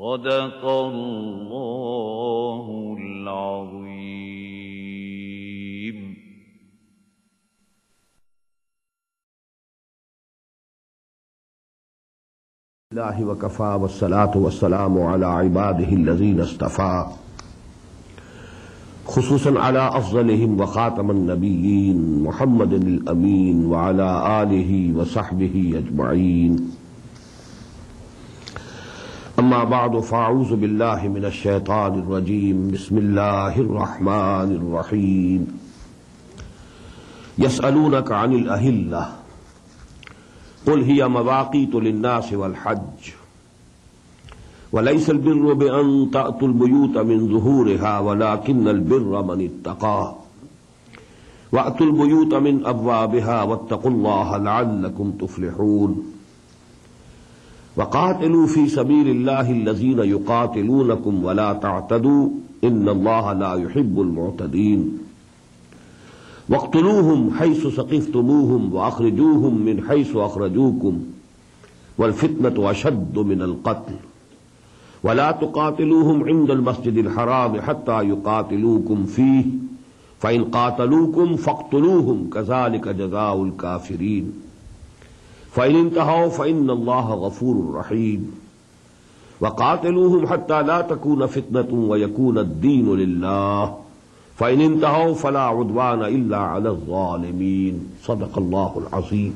صدق الله العظيم. الله وكفى والصلاة والسلام على عباده الذين اصطفى. خصوصا على أفضلهم وخاتم النبيين محمد الأمين وعلى آله وصحبه أجمعين. أما بعد، فأعوذ بالله من الشيطان الرجيم. بسم الله الرحمن الرحيم. يسألونك عن الأهلة. قل هي مواقيت للناس والحج. وليس البر بأن تأتوا البيوت من ظهورها، ولكن البر من اتقى. وأتوا البيوت من أبوابها، واتقوا الله لعلكم تفلحون. وقاتلوا في سبيل الله الذين يقاتلونكم ولا تعتدوا إن الله لا يحب المعتدين. واقتلوهم حيث سقفتموهم وأخرجوهم من حيث أخرجوكم والفتنة أشد من القتل. ولا تقاتلوهم عند المسجد الحرام حتى يقاتلوكم فيه. فإن قاتلوكم فاقتلوهم كذلك جزاء الكافرين. فإن انتهوا فإن الله غفور رحيم. وقاتلوهم حتى لا تكون فتنة ويكون الدين لله. فإن انتهوا فلا عدوان إلا على الظالمين. صدق الله العظيم.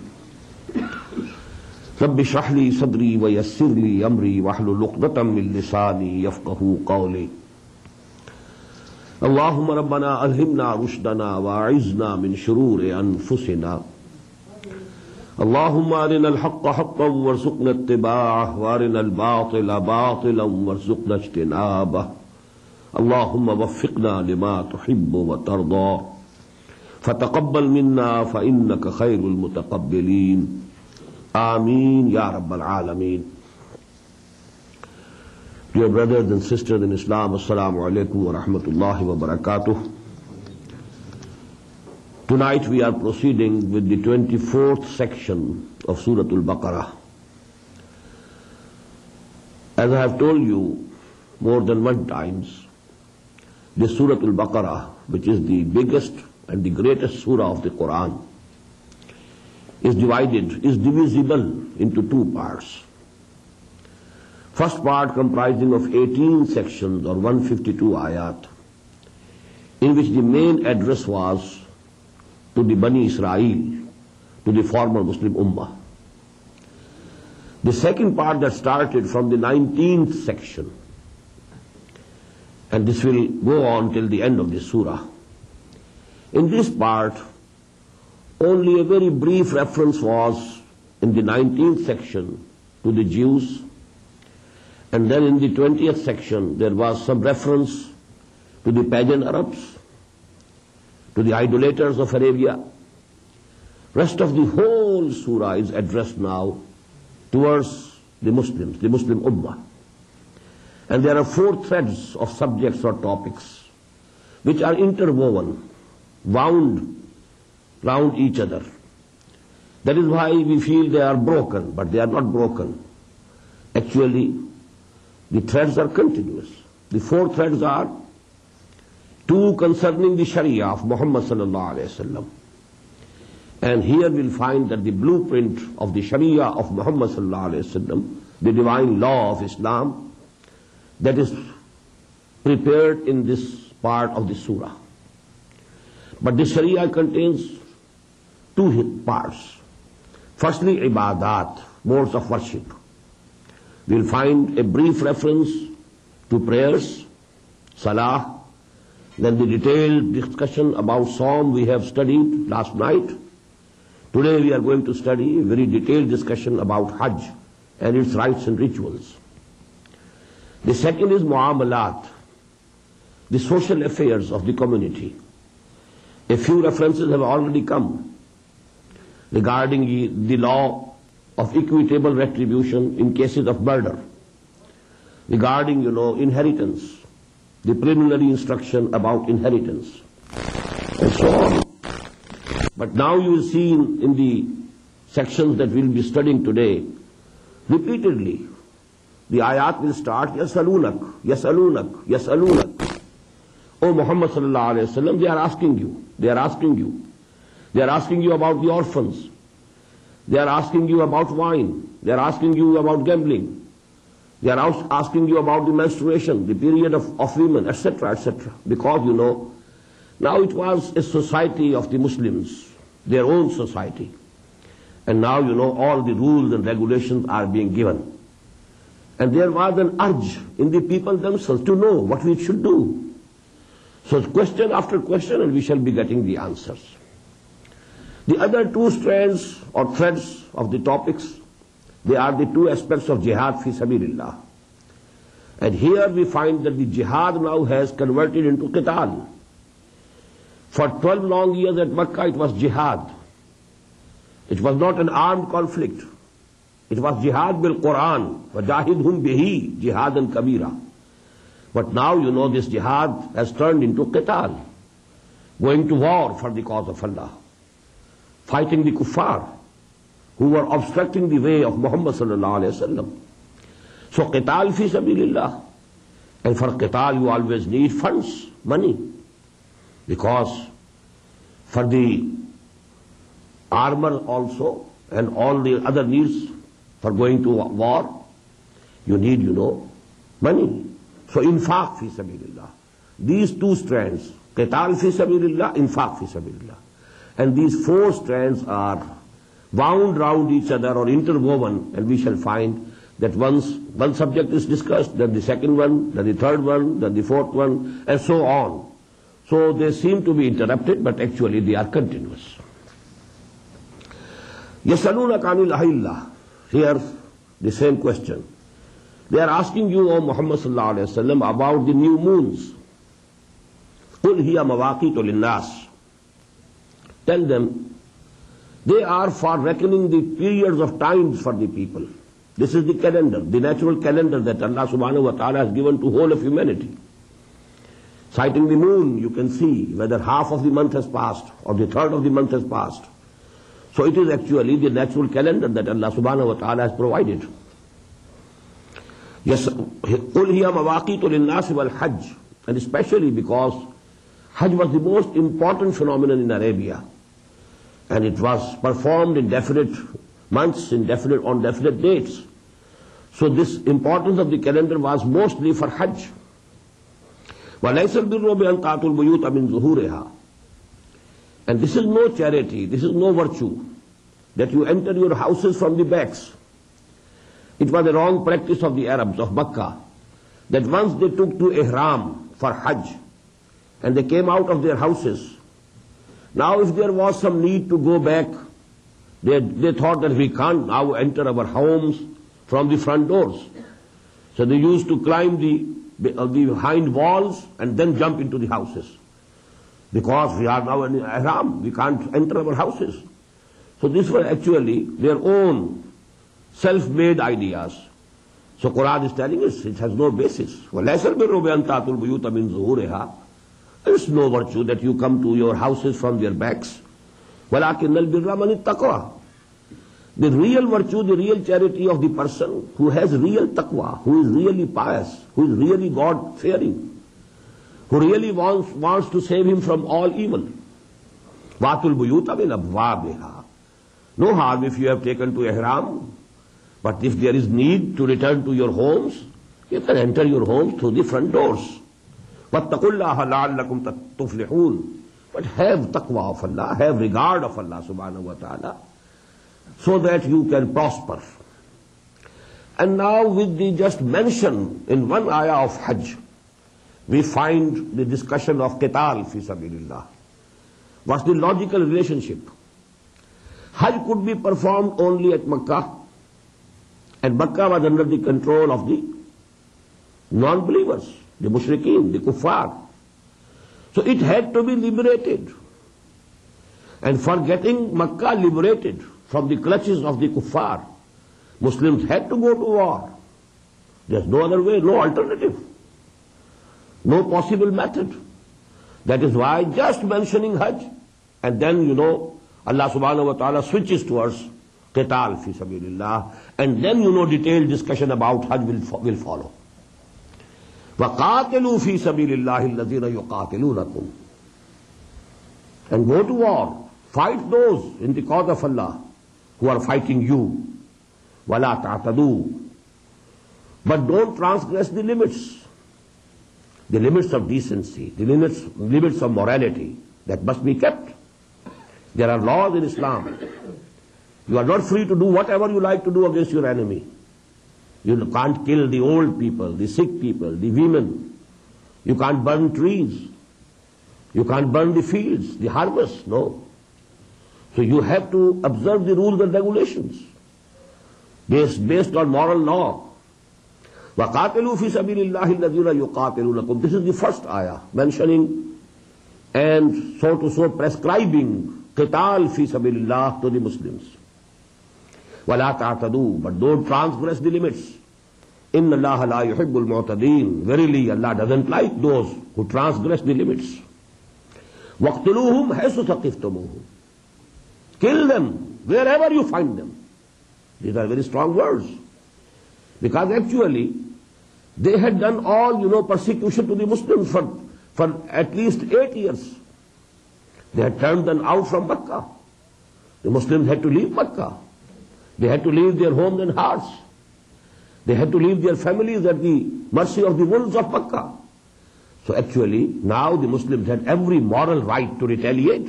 رب اشرح لي صدري ويسر لي أمري واحلل عقدة من لساني يفقه قولي. اللهم ربنا ألهمنا رشدنا وأعذنا من شرور أنفسنا. اللهم أرنا الحق حقا وارزقنا اتباعه وأرنا الباطل باطلا وارزقنا اجتنابه اللهم وفقنا لما تحب وترضى فتقبل منا فإنك خير المتقبلين آمين يا رب العالمين Dear brothers and sisters in Islam, Assalamu alaikum wa rahmatullahi wa barakatuh. Tonight we are proceeding with the 24th section of Surah Al-Baqarah. As I have told you more than one times, the Surah Al-Baqarah, which is the biggest and the greatest surah of the Quran, is divided, is divisible into two parts. First part comprising of 18 sections or 152 ayat, in which the main address was to the Bani Israel, to the former Muslim Ummah. The second part that started from the 19th section, and this will go on till the end of the surah. In this part, only a very brief reference was in the 19th section to the Jews, and then in the 20th section there was some reference to the pagan Arabs, to the idolaters of Arabia. Rest of the whole surah is addressed now towards the Muslims, the Muslim Ummah. And there are four threads of subjects or topics which are interwoven, wound round each other. That is why we feel they are broken, but they are not broken. Actually, the threads are continuous. The four threads are two concerning the Sharia of Muhammad sallallahu alayhi wasallam. And here we'll find that the blueprint of the Sharia of Muhammad sallallahu alayhi wasallam, the divine law of Islam, that is prepared in this part of the surah. But the Sharia contains two parts. Firstly, ibadat, modes of worship. We'll find a brief reference to prayers, salah, then the detailed discussion about sawm we have studied last night. Today we are going to study a very detailed discussion about Hajj, and its rites and rituals. The second is muamalat, the social affairs of the community. A few references have already come regarding the- the law of equitable retribution in cases of murder, regarding, you know, inheritance, the preliminary instruction about inheritance, and so on. But now you will see in, in the sections that we'll be studying today, repeatedly, the ayat will start, Yasalunak, Yasalunak, Yasalunak. O Muhammad sallallahu alayhi wasallam, they are asking you, they are asking you. They are asking you about the orphans. They are asking you about wine. They are asking you about gambling. They are asking you about the menstruation, the period of, of women, etc., etc. Because you know, now it was a society of the Muslims, their own society. And now you know all the rules and regulations are being given. And there was an urge in the people themselves to know what we should do. So question after question and we shall be getting the answers. The other two strands or threads of the topics, they are the two aspects of jihad fi sabilillah. And here we find that the jihad now has converted into qital. For 12 long years at Makkah it was jihad. It was not an armed conflict. It was jihad bil Quran. وَجَاهِدْهُمْ بِهِ جِهَادًا kabira. But now you know this jihad has turned into qital. Going to war for the cause of Allah. Fighting the kuffar who were obstructing the way of Muhammad sallallahu alayhi wasallam. So qital fi sabilillah. And for qital you always need funds, money. Because for the armor also and all the other needs for going to war, you need, you know, money. So infaq fi sabilillah. These two strands, qital fi sabilillah, infaq fi sabilillah. And these four strands are wound round each other or interwoven and we shall find that once one subject is discussed, then the second one, then the third one, then the fourth one, and so on. So they seem to be interrupted, but actually they are continuous. يَسَأَلُونَكَ عَنِ الْأَهِلَّةِ Here, the same question. They are asking you, O Muhammad sallallahu alayhi wa sallam, about the new moons. قُلْ هِيَ مَوَاقِيتُ لِلنَّاسِ Tell them, they are for reckoning the periods of times for the people. This is the calendar, the natural calendar that Allah subhanahu wa ta'ala has given to whole of humanity. Citing the moon, you can see whether half of the month has passed or the third of the month has passed. So it is actually the natural calendar that Allah subhanahu wa ta'ala has provided. Yes, قُلْ هِيَ مَوَاقِيتُ لِلنَّاسِ وَالْحَجِّ And especially because Hajj was the most important phenomenon in Arabia. And it was performed in definite months, in definite, on definite dates. So this importance of the calendar was mostly for Hajj. وَلَيْسَ الْبِرُّ بِأَنْ تَعْتُوا الْبُيُوتَ مِنْ ظُهُورِهَا And this is no charity, this is no virtue, that you enter your houses from the backs. It was a wrong practice of the Arabs of Makkah, that once they took to Ihram for Hajj, and they came out of their houses, now if there was some need to go back, they, they thought that we can't now enter our homes from the front doors. So they used to climb the, uh, the hind walls and then jump into the houses. Because we are now in Ihram, we can't enter our houses. So these were actually their own self-made ideas. So Quran is telling us it has no basis. وَلَيْسَ الْبِرُّ بِأَنْ تَعْتُ الْبُيُوتَ مِنْ ظُهُورِهَا There is no virtue that you come to your houses from their backs. وَلَكِنَّ الْبِرَّ مَنِ التَّقْوَى The real virtue, the real charity of the person who has real taqwa, who is really pious, who is really God-fearing, who really wants, wants to save him from all evil. وَاتُوا الْبُيُوتَ مِنْ أَبْوَابِهَا No harm if you have taken to ihram, but if there is need to return to your homes, you can enter your homes through the front doors. وَاتَّقُوا اللَّهَ لَعَلَّكُمْ تُفْلِحُونَ But have taqwa of Allah, have regard of Allah subhanahu wa ta'ala, so that you can prosper. And now with the just mention in one ayah of Hajj, we find the discussion of qital fi sabilillah. What's the logical relationship? Hajj could be performed only at Makkah And Makkah was under the control of the non-believers, the mushrikeen, the kuffar. So it had to be liberated. And for getting Makkah liberated from the clutches of the kuffar, Muslims had to go to war. There's no other way, no alternative. No possible method. That is why just mentioning Hajj, and then, you know, Allah subhanahu wa ta'ala switches towards qital fi sabilillah, and then, you know, detailed discussion about Hajj will, will follow. وَقَاتِلُوا فِي سَبِيلِ اللَّهِ الَّذِينَ يُقَاتِلُونَكُمْ And go to war. Fight those in the cause of Allah who are fighting you. وَلَا تَعْتَدُوا But don't transgress the limits. The limits of decency, the limits, limits of morality that must be kept. There are laws in Islam. You are not free to do whatever you like to do against your enemy. You can't kill the old people, the sick people, the women. You can't burn trees. You can't burn the fields, the harvest, no. So you have to observe the rules and regulations based, based on moral law. This is the first ayah mentioning and so to so prescribing qital fi sabilillah to the Muslims. وَلَا تَعْتَدُوا But don't transgress the limits. إِنَّ اللَّهَ لَا يُحِبُّ الْمُعْتَدِينَ Verily, Allah doesn't like those who transgress the limits. وَاقْتُلُوهُمْ حَيْثُ ثَقِفْتُمُوهُمْ Kill them wherever you find them. These are very strong words. Because actually, they had done all, you know, persecution to the Muslims for, for at least eight years. They had turned them out from Mecca. The Muslims had to leave Mecca. They had to leave their homes and hearts. They had to leave their families at the mercy of the wolves of Makkah. So actually, now the Muslims had every moral right to retaliate.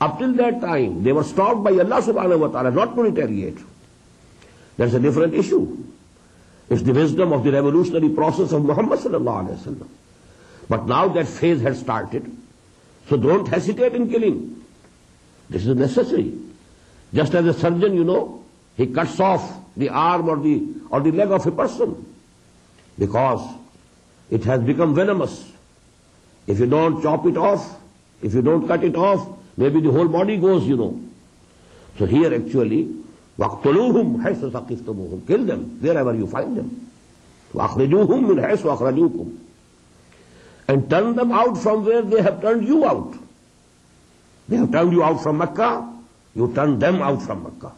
Up till that time, they were stopped by Allah subhanahu wa ta'ala not to retaliate. That's a different issue. It's the wisdom of the revolutionary process of Muhammad sallallahu alayhi wa sallam. But now that phase has started. So don't hesitate in killing. This is necessary. Just as a surgeon, you know, he cuts off the arm or the, or the leg of a person because it has become venomous. If you don't chop it off, if you don't cut it off, maybe the whole body goes, you know. So here actually, وَاقْتُلُوهُمْ حَيْثُ ثَقِفْتُمُوهُمْ Kill them wherever you find them. وَأَخْرِجُوهُمْ مِنْ حَيْثُ أَخْرَجُوكُمْ And turn them out from where they have turned you out. They have turned you out from Makkah, you turn them out from Makkah.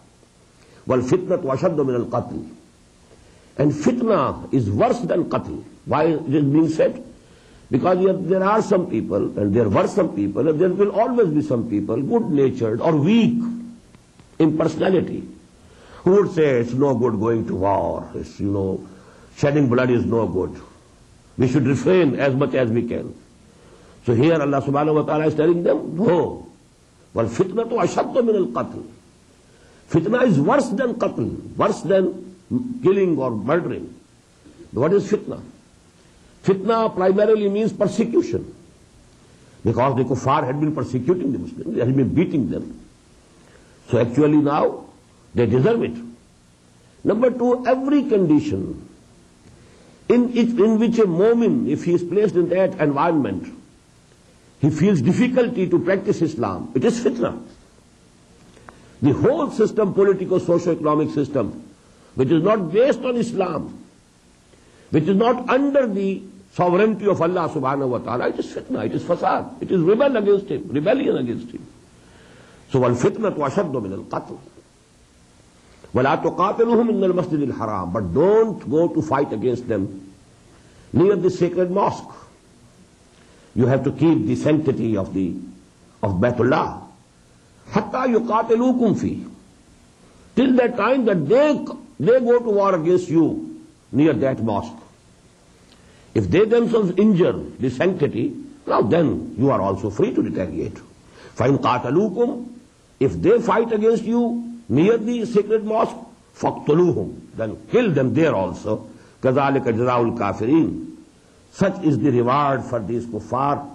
Well, fitnat washaddu min al qatl. And fitna is worse than qatl. Why is being said? Because there are some people, and there were some people, and there will always be some people, good-natured or weak in personality, who would say, it's no good going to war, it's, you know, shedding blood is no good. We should refrain as much as we can. So here Allah subhanahu wa ta'ala is telling them, no, well, fitna is worse than qatl, worse than killing or murdering. What is fitna? Fitna primarily means persecution. Because the kuffar had been persecuting the Muslims, had been beating them. So actually now, they deserve it. Number two, every condition in, in which a momin, if he is placed in that environment, he feels difficulty to practice Islam, it is fitna. The whole system, political, socio-economic system, which is not based on Islam, which is not under the sovereignty of Allah subhanahu wa ta'ala, it is fitna, it is fasad, it is rebel against him, rebellion against him. So والفتنة أشد من القتل ولا تقاتلهم إن المسجد الحرام but don't go to fight against them near the sacred mosque you have to keep the sanctity of the of Baitullah حتى يقاتلوكم فيه till that time that they they go to war against you near that mosque if they themselves injure the sanctity now then you are also free to retaliate فإن قاتلوكم if they fight against you near the sacred mosque, فَاقْتُلُوهُمْ Then kill them there also. كَذَلِكَ جَزَاءُ الْكَافِرِينَ Such is the reward for these kuffar,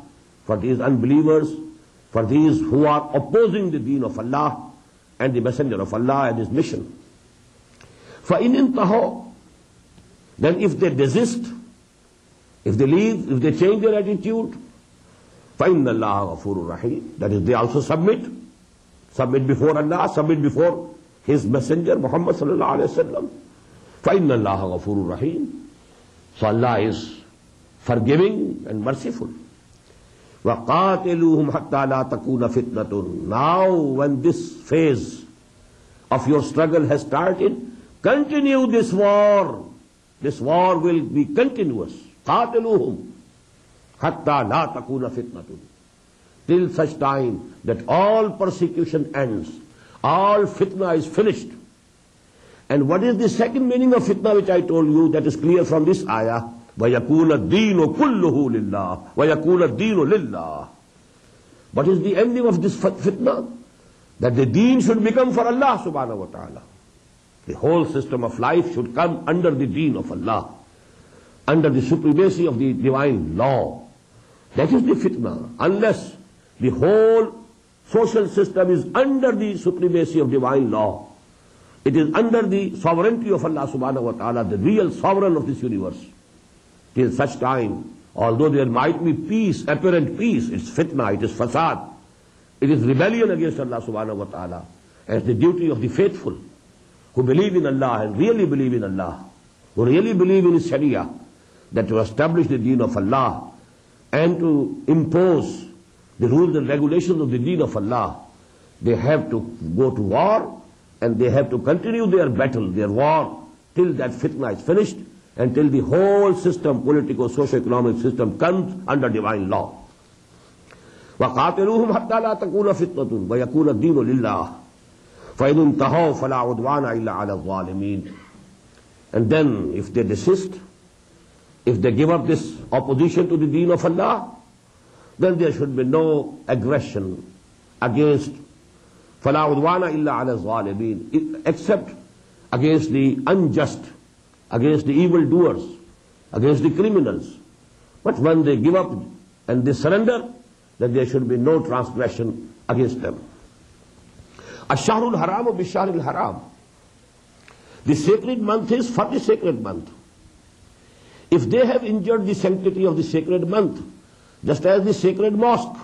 for these unbelievers, for these who are opposing the deen of Allah and the messenger of Allah and his mission. فَإِنْ انْتَهَوْا Then if they desist, if they leave, if they change their attitude, فَإِنَّ اللَّهَ غَفُورٌ رَحِيمٌ That is, they also submit. Submit before Allah, submit before His Messenger, Muhammad sallallahu alayhi wa sallam. فَإِنَّ اللَّهَ غَفُورٌ رَحِيمٌ So Allah is forgiving and merciful. وَقَاتِلُوهُمْ حَتَّى لَا تَكُونَ فِتْنَةٌ Now when this phase of your struggle has started, continue this war. This war will be continuous. قَاتِلُوهُمْ حَتَّى لَا تَكُونَ فِتْنَةٌ Till such time that all persecution ends, all fitna is finished. And what is the second meaning of fitna which I told you that is clear from this ayah? وہ یقول دین و کل و یقول دین و what is the end of this فتنا دیٹ دا دین شوڈ بیکم فار اللہ سبحانہ و تعالی the whole system of life should come under the دین of Allah under the supremacy of the divine law that is the فتنا unless the whole social system is under the supremacy of divine law it is under the sovereignty of Allah سبحانہ و تعالی the real sovereign of this universe Till such time, although there might be peace, apparent peace, it's fitna, it is fasad, it is rebellion against Allah subhanahu wa ta'ala, as the duty of the faithful who believe in Allah and really believe in Allah, who really believe in Sharia, that to establish the deen of Allah and to impose the rules and regulations of the deen of Allah, they have to go to war and they have to continue their battle, their war, till that fitna is finished until the whole system, political, socio-economic system comes under divine law. وَقَاتِلُوهُمْ حَتَّى لَا تَكُونَ فِتْنَةٌ وَيَكُونَ الدِّينُ لِلَّهِ فَإِنْ انْتَهَوْا فَلَا عُدْوَانَ إِلَّا عَلَى الظَّالِمِينَ And then, if they desist, if they give up this opposition to the deen of Allah, then there should be no aggression against فَلَا عُدْوَانَ إِلَّا عَلَى الظَّالِمِينَ except against the unjust against the evildoers, against the criminals. But when they give up and they surrender, then there should be no transgression against them. Asharul Haram or Bisharul Haram. The sacred month is for the sacred month. If they have injured the sanctity of the sacred month, just as the sacred mosque,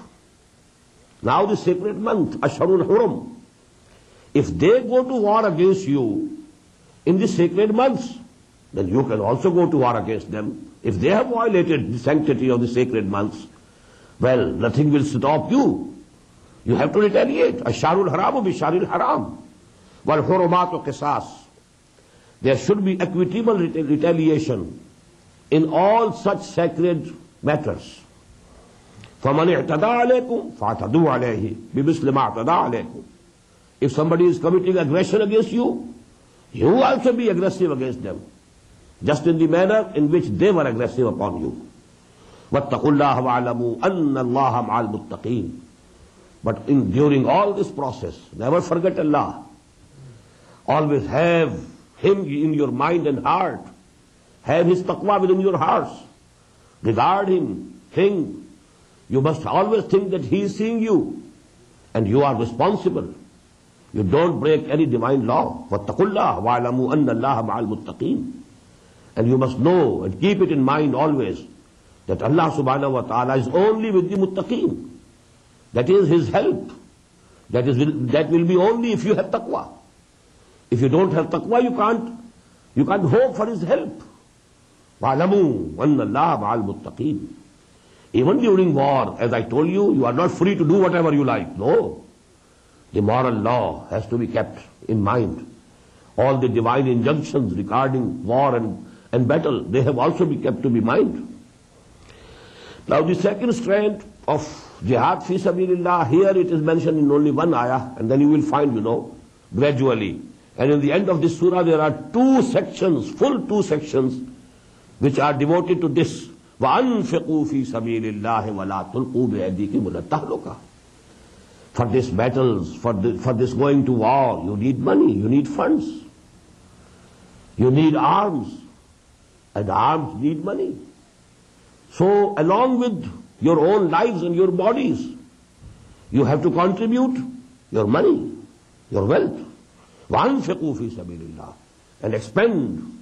now the sacred month, Asharul Huram, if they go to war against you in the sacred months, then you can also go to war against them. If they have violated the sanctity of the sacred months, well, nothing will stop you. You have to retaliate. Asharul haram bi sharil haram. Wal hurumatu qisas. There should be equitable retaliation in all such sacred matters. فَمَنْ اعْتَدَى عَلَيْكُمْ فَاعْتَدُوا عَلَيْهِ بِمِثْلِ مَا اعْتَدَى عَلَيْكُمْ If somebody is committing aggression against you, you also be aggressive against them just in the manner in which they were aggressive upon you. وَاتَّقُوا اللَّهَ وَاعْلَمُوا أَنَّ اللَّهَ مَعَ الْمُتَّقِينَ But in, during all this process, never forget Allah. Always have Him in your mind and heart. Have His taqwa within your hearts. Regard Him. Think. You must always think that He is seeing you. And you are responsible. You don't break any divine law. وَاتَّقُوا اللَّهَ وَاعْلَمُوا أَنَّ اللَّهَ مَعَ الْمُتَّقِينَ and you must know and keep it in mind always that Allah subhanahu wa ta'ala is only with the muttaqeen. That is His help. That, is, that will be only if you have taqwa. If you don't have taqwa, you can't, you can't hope for His help. وَعْلَمُوا وَأَنَّ اللَّهَ مَعَ الْمُتَّقِينَ Even during war, as I told you, you are not free to do whatever you like. No. The moral law has to be kept in mind. All the divine injunctions regarding war and and battle, they have also be kept to be mind. Now the second strand of jihad fi sabilillah, here it is mentioned in only one ayah, and then you will find, you know, gradually. And in the end of this surah, there are two sections, full two sections, which are devoted to this. وَأَنفِقُوا فِي سَبِيلِ اللَّهِ وَلَا تُلْقُوا بِأَيْدِيكُمْ إِلَى التَّهْلُكَةِ For these battles, for, the, for this going to war, you need money, you need funds. You need arms and arms need money. So along with your own lives and your bodies, you have to contribute your money, your wealth. وَأَنْفِقُوا فِي سَبِيلِ اللَّهِ And expend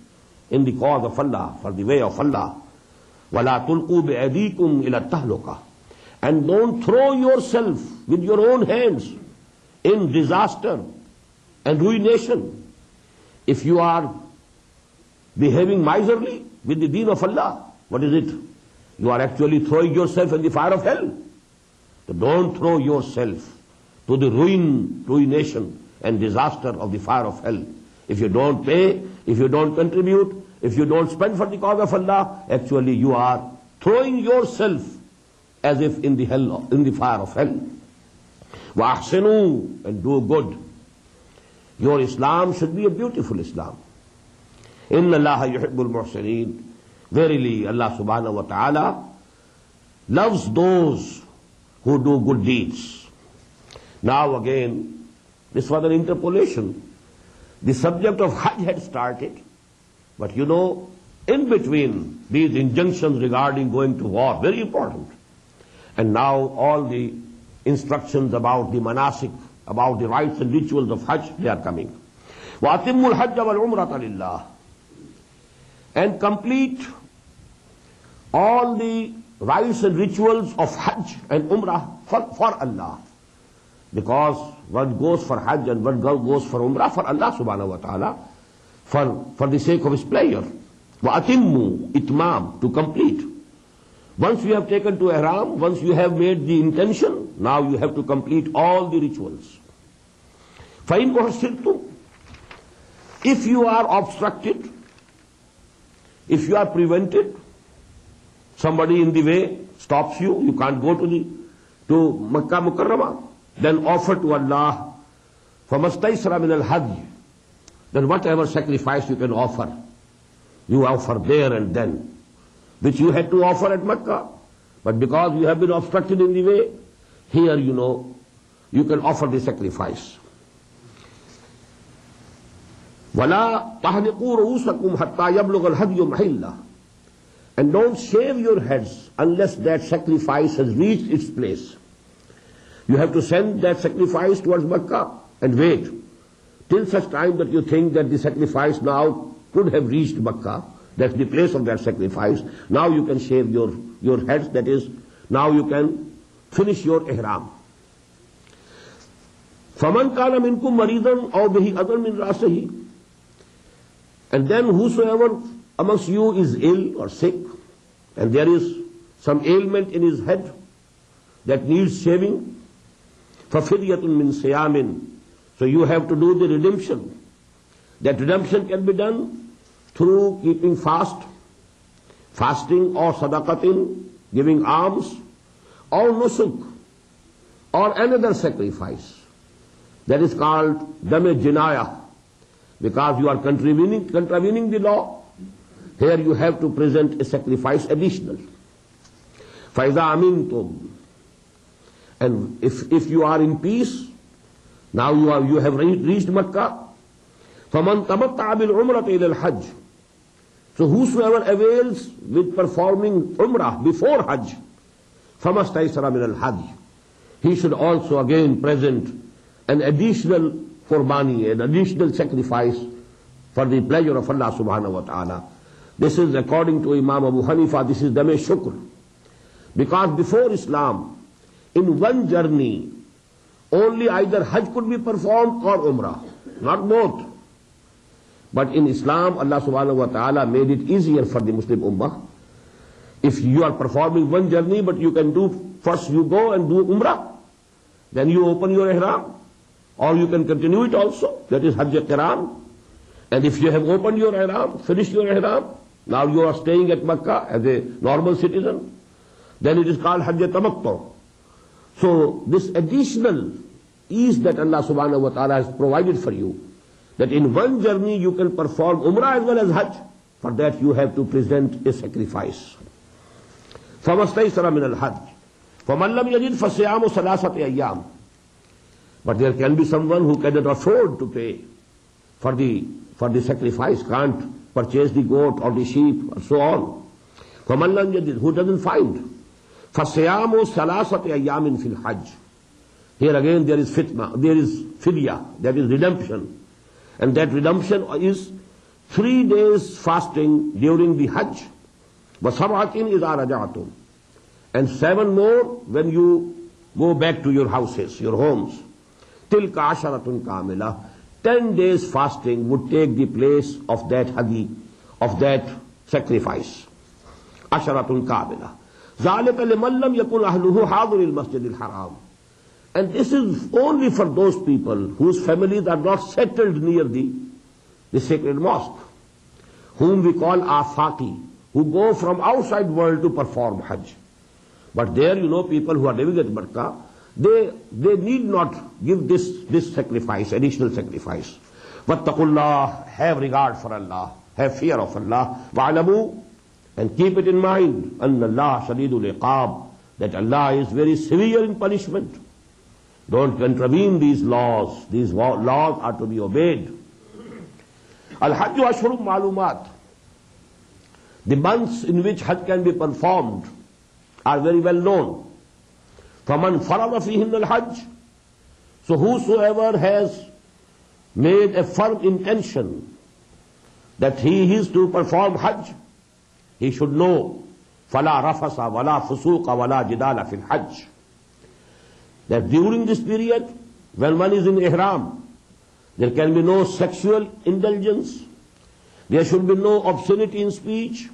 in the cause of Allah, for the way of Allah. وَلَا تُلْقُوا adikum إِلَى التَّهْلُكَةِ And don't throw yourself with your own hands in disaster and ruination. If you are behaving miserly with the deen of Allah, what is it? You are actually throwing yourself in the fire of hell. So don't throw yourself to the ruin, ruination and disaster of the fire of hell. If you don't pay, if you don't contribute, if you don't spend for the cause of Allah, actually you are throwing yourself as if in the hell, in the fire of hell. وَأَحْسِنُوا and do good. Your Islam should be a beautiful Islam. ان اللہ یحب المحسنین۔ ویریلی اللہ سبحانہ و تعالی loves those who do good deeds now again this was an interpolation the subject of Hajj had started but you know in between these injunction regarding going to war very important and now all the instructions about the مناسک about the rites and rituals of Hajj they are coming واتم الحج والعمرة لله۔ And complete all the rites and rituals of Hajj and Umrah for, for Allah. Because what goes for Hajj and what goes for Umrah for Allah subhanahu wa ta'ala, for, for the sake of His pleasure. وَأَتِمُّ itmam, to complete. Once you have taken to Ihram, once you have made the intention, now you have to complete all the rituals. فَإِنْ أُحْسِرْتُمْ If you are obstructed, if you are prevented, somebody in the way stops you, you can't go to the to Makkah Mukarramah, then offer to Allah فَمَسْتَيْسَرَ مِنَ الْحَجِّ Then whatever sacrifice you can offer, you offer there and then, which you had to offer at Makkah. But because you have been obstructed in the way, here you know, you can offer the sacrifice. وَلَا تَحْلِقُوا رُؤُوسَكُمْ حَتَّى يَبْلُغَ الْهَدْيُ مَحِلَّهُ And don't shave your heads unless that sacrifice has reached its place. You have to send that sacrifice towards Makkah and wait till such time that you think that the sacrifice now could have reached Makkah. That's the place of that sacrifice. Now you can shave your, your heads, that is, now you can finish your ihram. فَمَنْ كَانَ مِنْكُمْ مَرِيضًا أَوْ بِهِ أَذًى مِنْ رَأْسِهِ And then whosoever amongst you is ill or sick, and there is some ailment in his head that needs shaving, فَفِرْيَةٌ مِنْ صِيَامٍ So you have to do the redemption. That redemption can be done through keeping fast, fasting or sadaqatin, giving alms, or nusuk, or another sacrifice. That is called dame jinaya, because you are contravening, contravening the law. Here you have to present a sacrifice additional. فَإِذَا أَمِنْتُمْ And if, if you are in peace, now you, are, you have reached Makkah, فَمَنْ تَمَتَّعَ بِالْعُمْرَةِ إِلَى الْحَجِّ So whosoever avails with performing Umrah before Hajj, فَمَسْتَيْسَرَ مِنَ الْحَجِّ He should also again present an additional قربانی and additional sacrifice for the pleasure of Allah سبحانہ و تعالی دس از اکارڈنگ ٹو امام ابو حنیفہ دس از دم شکر because before Islam in one journey only either Hajj could be performed or Umrah not not but in Islam Allah سبحانہ و تعالیٰ made it easier for the Muslim امر if you are performing one journey but you can do first you go and do Umrah then you open your احرام or you can continue it also, that is Hajj Qiran. And if you have opened your Ihram, finished your Ihram, now you are staying at Makkah as a normal citizen, then it is called Hajj Tamattu. So this additional ease that Allah subhanahu wa ta'ala has provided for you, that in one journey you can perform Umrah as well as Hajj. For that you have to present a sacrifice. فَمَسْتَيْسَرَ مِنَ الْحَجِّ فَمَنْ لَمْ يَجِدْ فَصِيَامُ ثَلَاثَةِ أَيَّامٍ But there can be someone who cannot afford to pay for the, for the sacrifice, can't purchase the goat or the sheep or so on. فَمَنْ لَمْ يَجِدْ Who doesn't find? فَصِيَامُ ثَلَاثَةِ أَيَّامٍ فِي الْحَجِّ Here again there is fitna, there is fidya, that is redemption. And that redemption is three days fasting during the Hajj. وَسَبْعَةٍ إِذَا رَجَعْتُمْ And seven more when you go back to your houses, your homes. تِلْكَ عَشَرَةٌ كَامِلَةٌ Ten days fasting would take the place of that hadi, of that sacrifice. عَشَرَةٌ كَامِلَةٌ ذَلِكَ لِمَنْ لَمْ يَكُنْ أَهْلُهُ حَاضِرِ الْمَسْجِدِ الْحَرَامِ And this is only for those people whose families are not settled near the, the sacred mosque, whom we call afaki, who go from outside world to perform Hajj. But there, you know, people who are living at Makkah, they, they need not give this, this sacrifice, additional sacrifice. Wattaqullah, have regard for Allah, have fear of Allah. Wa'alamu, and keep it in mind, أن Allah shadidul iqab, that Allah is very severe in punishment. Don't contravene these laws. These laws are to be obeyed. Al-Hajj Ashhurum Malumat. The months in which Hajj can be performed are very well known. فَمَنْ فَرَضَ فِيهِنَّ الْحَجِّ So whosoever has made a firm intention that he is to perform Hajj, he should know فَلَا رَفَسَ وَلَا فُسُوقَ وَلَا جِدَالَ فِي الْحَجِّ That during this period, when one is in ihram, there can be no sexual indulgence, there should be no obscenity in speech,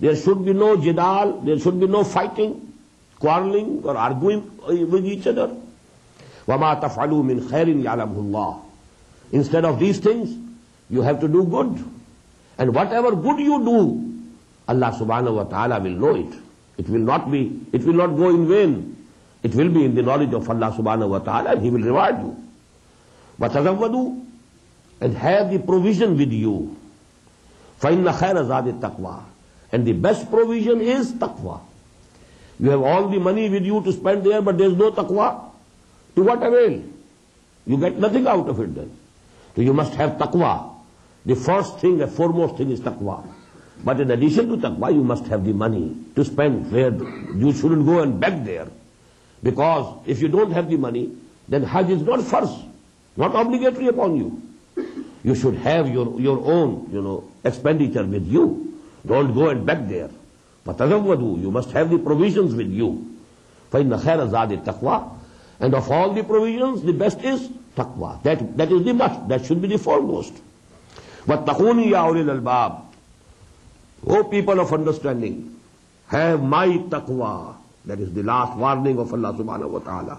there should be no jidal, there should be no fighting, quarreling or arguing uh, with each other. وَمَا تَفْعَلُوا مِنْ خَيْرٍ يَعْلَمْهُ اللَّهُ Instead of these things, you have to do good. And whatever good you do, Allah subhanahu wa ta'ala will know it. It will not be, it will not go in vain. It will be in the knowledge of Allah subhanahu wa ta'ala and He will reward you. وَتَزَوَّدُوا And have the provision with you. فَإِنَّ خَيْرَ زَادِ taqwa, And the best provision is taqwa. You have all the money with you to spend there, but there is no taqwa. To what avail? You get nothing out of it then. So you must have taqwa. The first thing, the foremost thing is taqwa. But in addition to taqwa, you must have the money to spend where you shouldn't go and beg there. Because if you don't have the money, then Hajj is not first, not obligatory upon you. You should have your, your own, you know, expenditure with you. Don't go and beg there. فتزودو you must have the provisions with you فین خیر ازاد تقوا and of all the provisions the best is تقوا that that is the most that should be the foremost و تخونی یا اول الباب O people of understanding have my تقوا that is the last warning of Allah سبحانہ و تعالی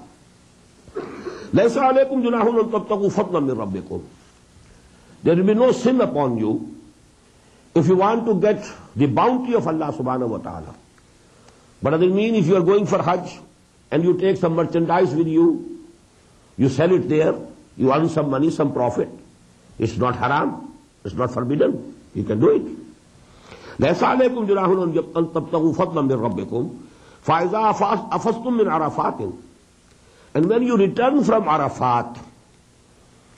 السلام علیکم جناہون تب تک فتنا من ربکم there be no sin upon you if you want to get the bounty of Allah subhanahu wa ta'ala. But does it mean if you are going for Hajj and you take some merchandise with you, you sell it there, you earn some money, some profit, it's not haram, it's not forbidden, you can do it. ليس عليكم جناح أن تبتغوا فضلا من ربكم فإذا أفضتم من عرفات And when you return from Arafat,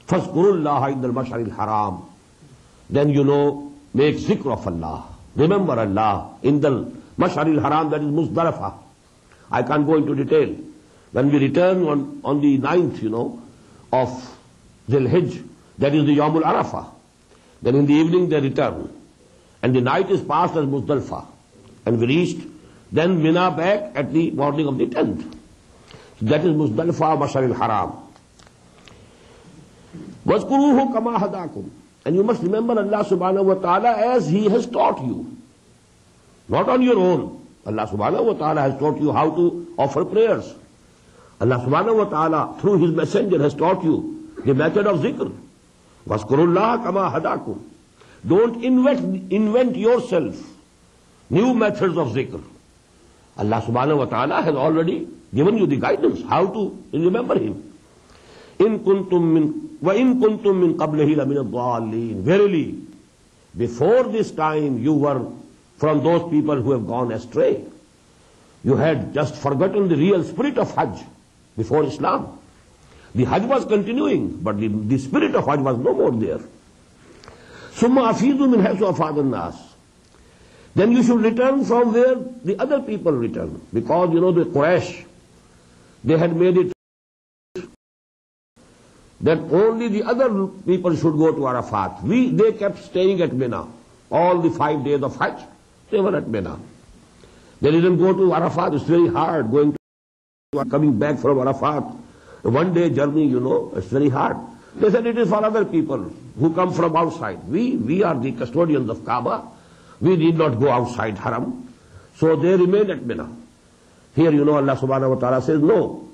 فاذكروا الله عند المشعر الحرام Then you know, میک ذکر of Allah remember Allah in دل مشعر الحرام that is Muzdalifah I can go into detail when we return on the ninth you know of دل ہج دیٹ از دی یوم الرفا then in the evening they return and the night is pass as Muzdalifah and we reached then وینا back at the morning of the tenth that is Muzdalifah مشعر الحرام وزقرو ہو کما ہدا کم And you must remember Allah subhanahu wa ta'ala as He has taught you. Not on your own. Allah subhanahu wa ta'ala has taught you how to offer prayers. Allah subhanahu wa ta'ala through His messenger has taught you the method of zikr. وَاذْكُرُوا اللَّهَ كَمَا هَدَاكُمْ Don't invent, invent yourself new methods of zikr. Allah subhanahu wa ta'ala has already given you the guidance how to remember Him. In kuntum min وَإِن كُنْتُم مِّن قَبْلِهِ لَمِنَ الضَّالِّينَ Verily, before this time you were from those people who have gone astray. You had just forgotten the real spirit of Hajj before Islam. The Hajj was continuing, but the, the spirit of Hajj was no more there. ثُمَّ أَفِيدُوا مِنْ حَيْثُ أَفَادَ النَّاسِ Then you should return from where the other people return. Because, you know, the Quraysh, they had made it that only the other people should go to Arafat. We, they kept staying at Mina. All the five days of Hajj, they were at Mina. They didn't go to Arafat. It's very hard going to, coming back from Arafat. One day journey, you know, it's very hard. They said it is for other people who come from outside. We, we are the custodians of Kaaba. We need not go outside Haram. So they remained at Mina. Here, you know, Allah subhanahu wa ta'ala says, no.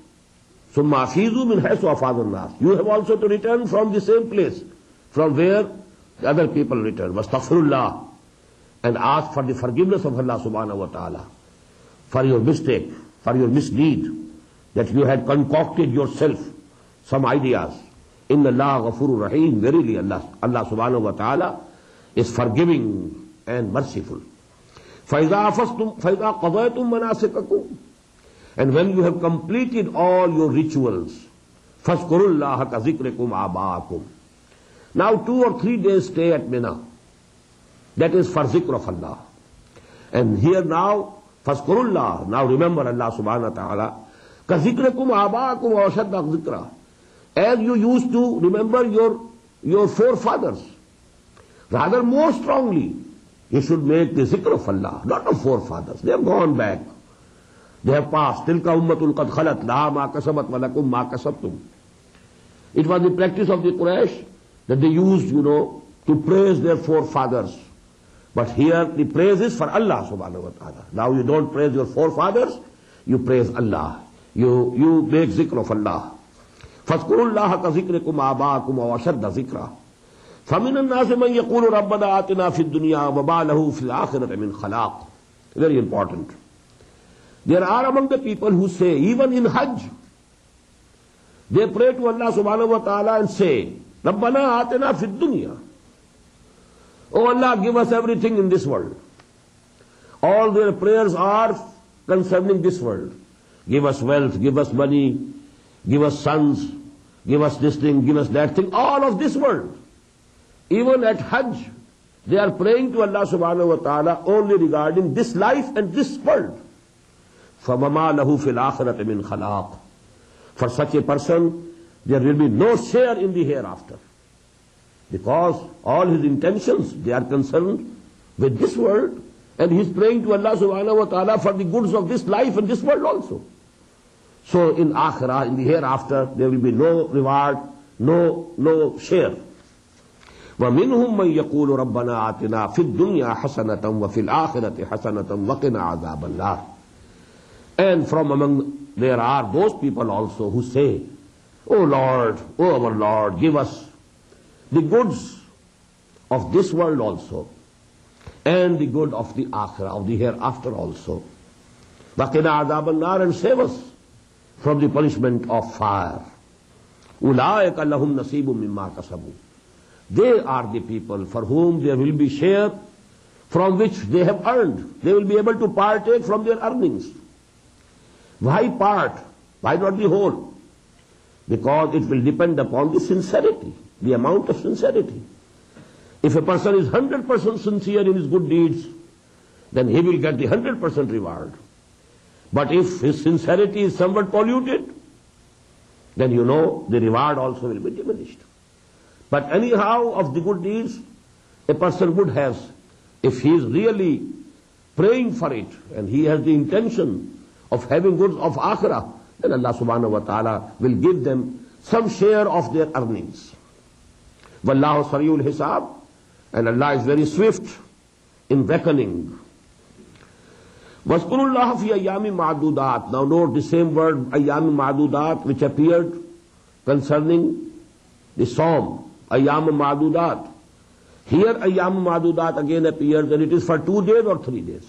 ثم افیزو من حیث افاظ الناس. You have also to return from the same place from where other people return مستغفر Allah and ask for the forgiveness of Allah سبحانہ و تعالی for your mistake for your misdeed that you had concocted yourself some ideas in Allah غفور الرحیم ویری لی اللہ اللہ سبحانہ و تعالی از فار گیونگ اینڈ مرسیفل فیضا فضا قبیت مناسب and when you have completed all your rituals, فَذْكُرُوا اللَّهَ كَذِكْرِكُمْ آبَاءَكُمْ Now two or three days stay at Mina. That is for zikr of Allah. And here now, فَذْكُرُوا اللَّهَ Now remember Allah subhanahu wa ta'ala. كَذِكْرِكُمْ آبَاءَكُمْ وَأَشَدَّ ذِكْرًا As you used to remember your, your forefathers. Rather more strongly, you should make the zikr of Allah, not of forefathers. They have gone back. They have pass دل کا امت القد خلط لا ما کسبت ملکم ما کسب تم it was the practice of the Quraysh that they use you know to praise their forefathers but here the praise is for Allah سبحانہ وتعالی now you don't praise your forefathers you praise Allah you you make ذکر آف اللہ فضکر اللہ کا ذکر کم آبا کم اوشد ذکر فمن الناس من يقول ربنا آتنا في الدنيا وما له في الآخرة من خلاق. Very important. There are among the people who say, even in Hajj, they pray to Allah subhanahu wa ta'ala and say, Rabbana atina fid dunya. Oh Allah, give us everything in this world. All their prayers are concerning this world. Give us wealth, give us money, give us sons, give us this thing, give us that thing, all of this world. Even at Hajj, they are praying to Allah subhanahu wa ta'ala only regarding this life and this world. فَمَمَا لَهُ فِي الْآخِرَةِ مِنْ خَلَاقٍ For such a person, there will be no share in the hereafter. Because all his intentions, they are concerned with this world, and he is praying to Allah subhanahu wa ta'ala for the goods of this life and this world also. So in akhirah, in the hereafter, there will be no reward, no, no share. ومنهم من يقول ربنا آتنا في الدنيا حسنة وفي الآخرة حسنة وقنا عذاب النار and from among there are those people also who say, Oh Lord, oh our Lord, give us the goods of this world also, and the good of the akhirah, of the hereafter also. And save us from the punishment of fire. They are the people for whom there will be share from which they have earned. They will be able to partake from their earnings. Why part? Why not the whole? Because it will depend upon the sincerity, the amount of sincerity. If a person is 100% sincere in his good deeds, then he will get the 100% reward. But if his sincerity is somewhat polluted, then you know the reward also will be diminished. But anyhow, of the good deeds, a person would have, if he is really praying for it and he has the intention of having goods of akhirah, then Allah subhanahu wa ta'ala will give them some share of their earnings. Wallahu sariyul hisab, and Allah is very swift in reckoning. وَذْكُرُ Waskurullah fi ayyami ma'dudat. Now note the same word ayyami ma'dudat which appeared concerning the psalm, ayyam ma'dudat. Here ayyam ma'dudat again appears and it is for two days or three days.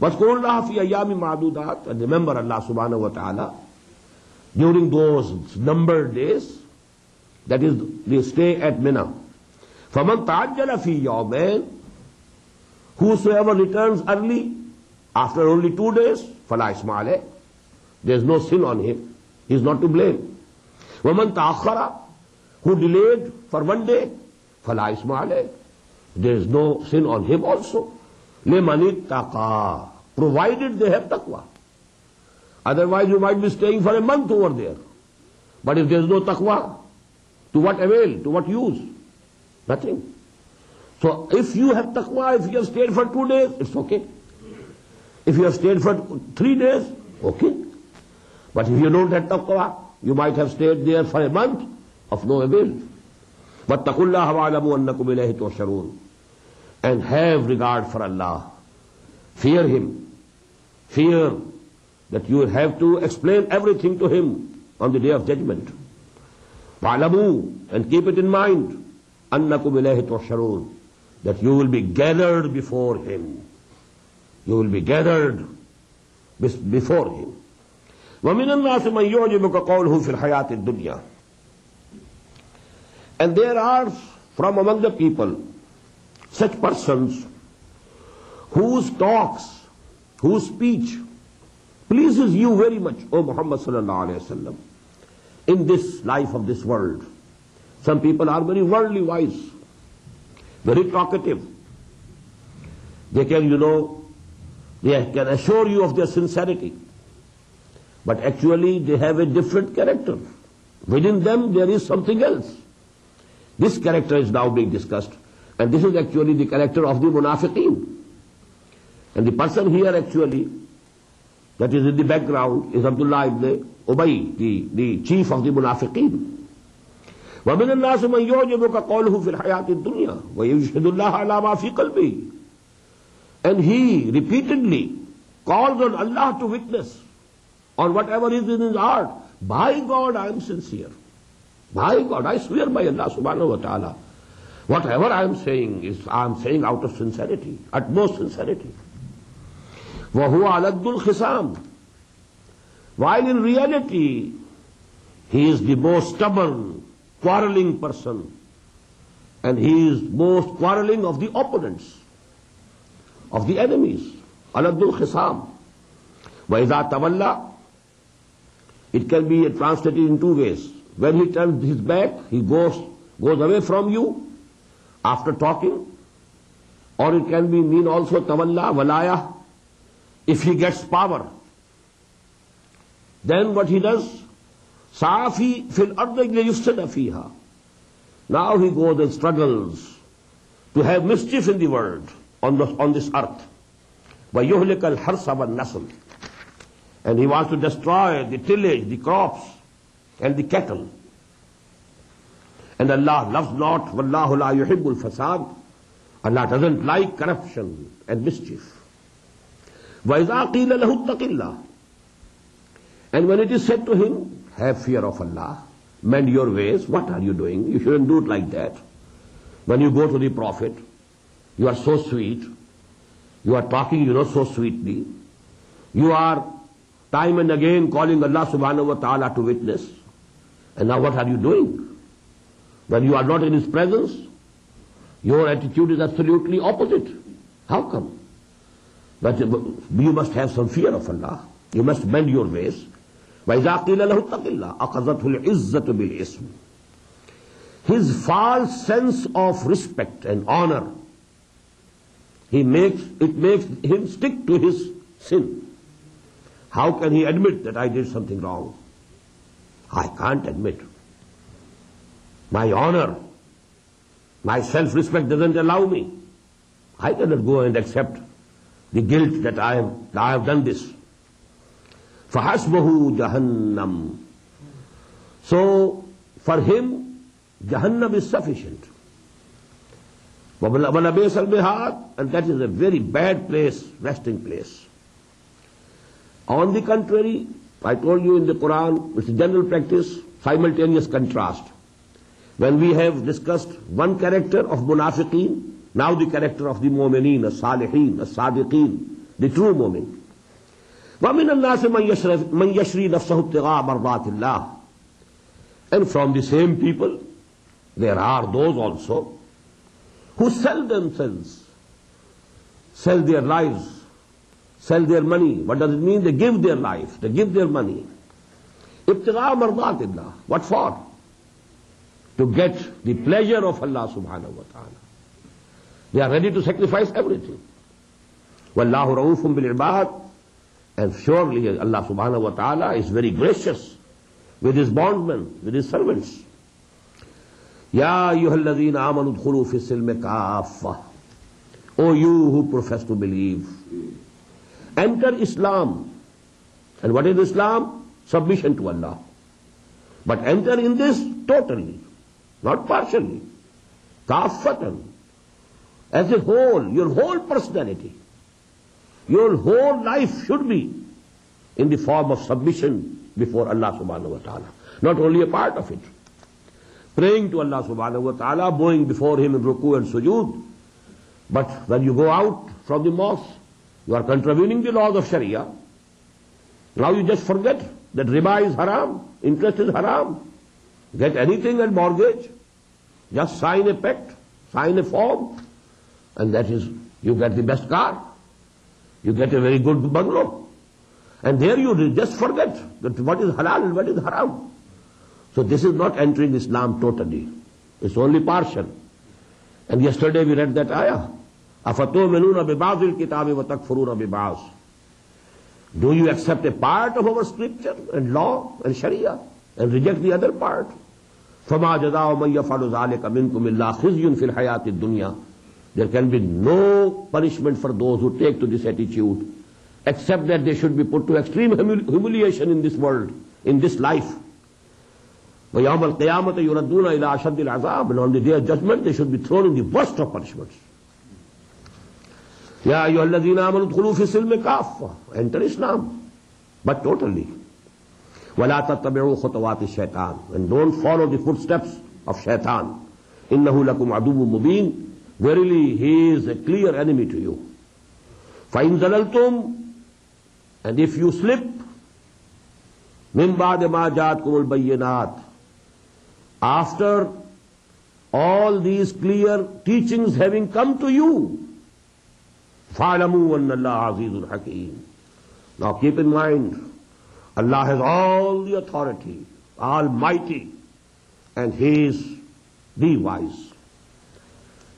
بس کون را فی ایامی ماد ریمبر اللہ سبحانہ و تعالی during those number days that is the stay at Mina فمن فامن فی یومین whosoever returns early after only two days فلا فلاسما لیک there is no sin on him he is not to blame ومن تاخرا who delayed for one day فلا اسما دیر از نو سن آن ہم آلسو لے منی تاقار Provided they have taqwa. Otherwise you might be staying for a month over there. But if there is no taqwa, To what avail? To what use? Nothing. So if you have taqwa, if you have stayed for two days, it's okay. If you have stayed for three days, okay. But if you don't have taqwa, you might have stayed there for a month of no avail. وَاتَّقُوا اللَّهَ وَاعْلَمُوا أَنَّكُمْ إِلَيْهِ تُحْشَرُونَ And have regard for Allah. Fear Him. Fear that you will have to explain everything to Him on the day of judgment. وَاعْلَمُوا And keep it in mind. أَنَّكُمْ إِلَيْهِ تُحْشَرُونَ That you will be gathered before Him. You will be gathered before Him. وَمِنَ النَّاسِ مَنْ يُعْجِبُكَ قَوْلُهُ فِي الْحَيَاةِ الدُّنْيَا And there are from among the people such persons whose talks, whose speech pleases you very much, O Muhammad sallallahu alayhi wasallam, in this life of this world. Some people are very worldly wise, very talkative. They can, you know, they can assure you of their sincerity. But actually they have a different character. Within them there is something else. This character is now being discussed. And this is actually the character of the munafiqeen. And the person here actually, that is in the background, is Abdullah ibn Ubay, the, the chief of the munafiqeen. ومن الناس من يعجبك قوله في الحياة الدنيا ويشهد الله على ما في قلبه and he repeatedly calls on Allah to witness on whatever is in his heart. By God, I am sincere. By God, I swear by Allah subhanahu wa ta'ala. Whatever I am saying is, I am saying out of sincerity, utmost sincerity. وہ ہود الخسام while in reality he is the most ٹبر quarrelling person and he is most quarrelling of the opponents of the enemies الگ الخسام و is or it can be translated in two ways when he turn his back he goes goes away from you after talking or it can be mean also تبلا ولایا if he gets power. Then what he does? Safi fil ardi yufsada fiha. Now he goes and struggles to have mischief in the world, on, the, on this earth. وَيُهْلِكَ الْحَرْسَ وَالنَّسْلِ And he wants to destroy the tillage, the crops, and the cattle. And Allah loves not, وَاللَّهُ لَا يُحِبُّ الْفَسَادِ Allah doesn't like corruption and mischief. وَإِذَا قِيلَ لَهُ اتَّقِ اللَّهِ And when it is said to him, have fear of Allah, mend your ways, what are you doing? You shouldn't do it like that. When you go to the Prophet, you are so sweet, you are talking, you know, so sweetly, you are time and again calling Allah subhanahu wa ta'ala to witness, and now what are you doing? When you are not in His presence, your attitude is absolutely opposite. How come? But you must have some fear of Allah. You must bend your ways. وَإِذَا قِيلَ لَهُ اتَّقِ اللَّهِ أَخَذَتْهُ الْعِزَّةُ بِالْإِسْمِ His false sense of respect and honor, he makes, it makes him stick to his sin. How can he admit that I did something wrong? I can't admit. My honor, my self-respect doesn't allow me. I cannot go and accept the guilt that I have, that I have done this. فَحَسْبُهُ جَهَنَّمْ So, for him, Jahannam is sufficient. وَبَلَبِيسَ الْبِهَادِ And that is a very bad place, resting place. On the contrary, I told you in the Quran, it's a general practice, simultaneous contrast. When we have discussed one character of munafiqeen, now the character of the mu'mineen, the salihin, the sadiqeen, the true mu'min. وَمِنَ النَّاسِ مَنْ يَشْرِي نَفْسَهُ ابْتِغَاءَ مَرْضَاتِ اللَّهِ And from the same people, there are those also who sell themselves, sell their lives, sell their money. What does it mean? They give their life, they give their money. ابتغاء مرضات الله. What for? To get the pleasure of Allah subhanahu wa ta'ala. They are ready to sacrifice everything و اللہ روف ام بلباد اینڈ شیورلی اللہ سبحان و تعالیٰ is very gracious with his bondmen with his servants یاف O you who profess to believe enter Islam and what is Islam submission to Allah but enter in this totally not partially کافت As a whole, your whole personality, your whole life should be in the form of submission before Allah subhanahu wa ta'ala. Not only a part of it. Praying to Allah subhanahu wa ta'ala, bowing before Him in ruku and sujood. But when you go out from the mosque, you are contravening the laws of Sharia. Now you just forget that riba is haram, interest is haram. Get anything at mortgage, just sign a pact, sign a form, and that is, you get the best car. You get a very good bungalow. And there you just forget that what is halal and what is haram. So this is not entering Islam totally. It's only partial. And yesterday we read that ayah. أَفَتُؤْمِنُونَ بِبَعْضِ الْكِتَابِ وَتَكْفُرُونَ بِبَعْضِ Do you accept a part of our scripture and law and sharia and reject the other part? فَمَا جَزَاءُ مَنْ يَفْعَلُ ذَلِكَ مِنْكُمْ إِلَّا خِزْيٌ فِي الْحَيَاةِ الدُّنْيَا There can be no punishment for those who take to this attitude except that they should be put to extreme humiliation in this world, in this life. وَيَوْمَ الْقِيَامَةِ يُرَدُّونَ إِلَىٰ أَشَدِّ الْعَذَابِ And on the day of judgment, they should be thrown in the worst of punishments. يَا أَيُّهَا الَّذِينَ آمَنُوا ادْخُلُوا فِي السِّلْمِ كَافَّةً Enter Islam, but totally. وَلَا تَتَّبِعُوا خُطَوَاتِ الشَّيْطَانِ And don't follow the footsteps of shaitan. إِنَّهُ لَكُمْ عَدُوٌ مُبِينٌ verily he is a clear enemy to you فائن زلل تم اینڈ اف یو سلپ ممباد ما جات کو البینات after all these clear teachings having come to you فالمو اللہ عزیز الحکیم نا keep in mind Allah has all the authority almighty and he is be wise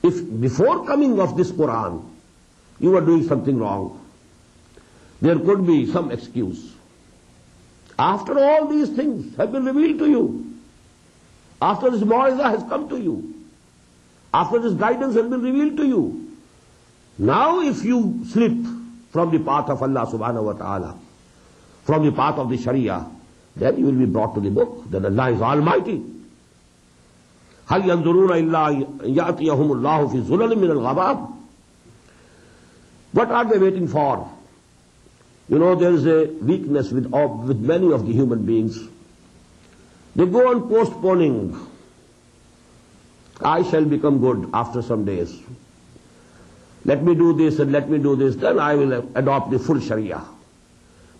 If before coming of this Quran, you were doing something wrong, there could be some excuse. After all these things have been revealed to you, after this Mawizah has come to you, after this guidance has been revealed to you, now if you slip from the path of Allah subhanahu wa ta'ala, from the path of the Sharia, then you will be brought to the book. Then Allah is Almighty. حل ينظرون اللہ یاتیہم اللہ فی ظلل من الغباب what are they waiting for you know there is a weakness with with many of the human beings they go on postponing I shall become good after some days let me do this and let me do this then I will adopt the full sharia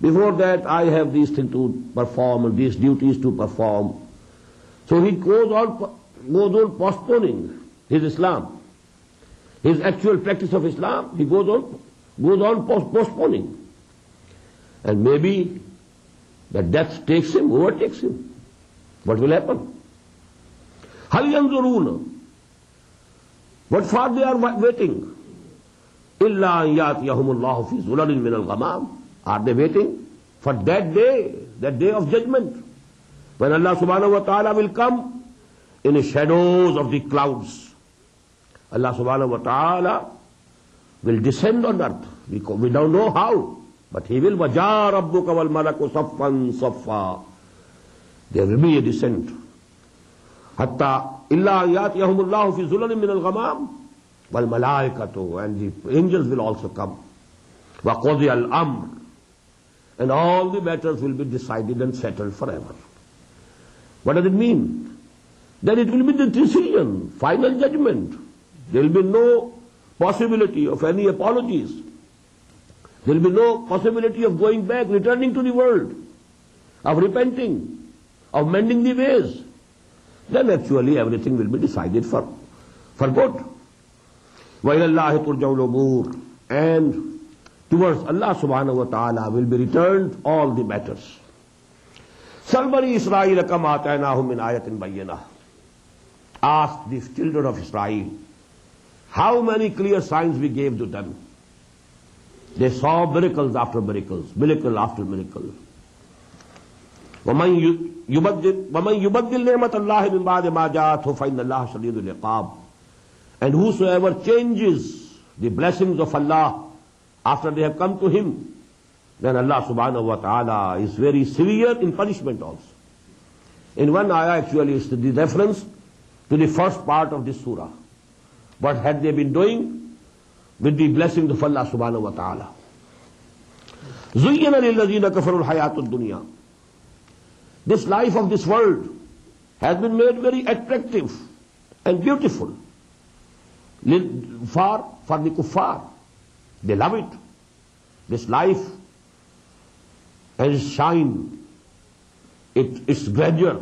before that I have these thing to perform these duties to perform so he goes on goes on postponing his Islam. His actual practice of Islam, he goes on, goes on postponing. And maybe the death takes him, overtakes him. What will happen? Hal yanzuruna. What for they are waiting? Illa yatiyahumullahu fi zulalin min al-ghamam. Are they waiting for that day, that day of judgment? When Allah subhanahu wa ta'ala will come in shadows of the clouds Allah سبحانہ و تعالی will descend on earth we don't know how but he will وجا ربو کول ملک کو سفن سفا دیر ول بی اے ڈسینٹ حتہ اللہ یات یحم اللہ فی ظلم من الغمام بل ملائے کا والملائکتو and the angels will also come. وقضی الامر all the matters will be be and and forever what does it mean then it will be the decision, final judgment. There will be no possibility of any apologies. There will be no possibility of going back, returning to the world, of repenting, of mending the ways. Then actually everything will be decided for, for good. وَإِلَى اللَّهِ And towards Allah subhanahu wa ta'ala will be returned all the matters. سَلْبَنِي إِسْرَائِيلَ كَمَا آتَيْنَاهُمْ مِنْ آيَةٍ بَيِّنَةٍ asked the children of Israel, how many clear signs we gave to them. They saw miracles after miracles, miracle after miracle. وَمَنْ يُبَدِّلْ وَمَنْ يُبَدِّلْ نِعْمَةَ اللَّهِ مِنْ بَعْدِ مَا جَاءَتْهُ فَإِنَّ اللَّهَ شَدِيدُ الْعِقَابِ And whosoever changes the blessings of Allah after they have come to him, then Allah subhanahu wa ta'ala is very severe in punishment also. In one ayah actually is the reference to the first part of this surah. What had they been doing with the blessings of Allah subhanahu wa ta'ala? زُيِّنَ لِلَّذِينَ كَفَرُوا الْحَيَاةُ الدُّنْيَا This life of this world has been made very attractive and beautiful for, for the kuffar. They love it. This life and its shine, it, its grandeur,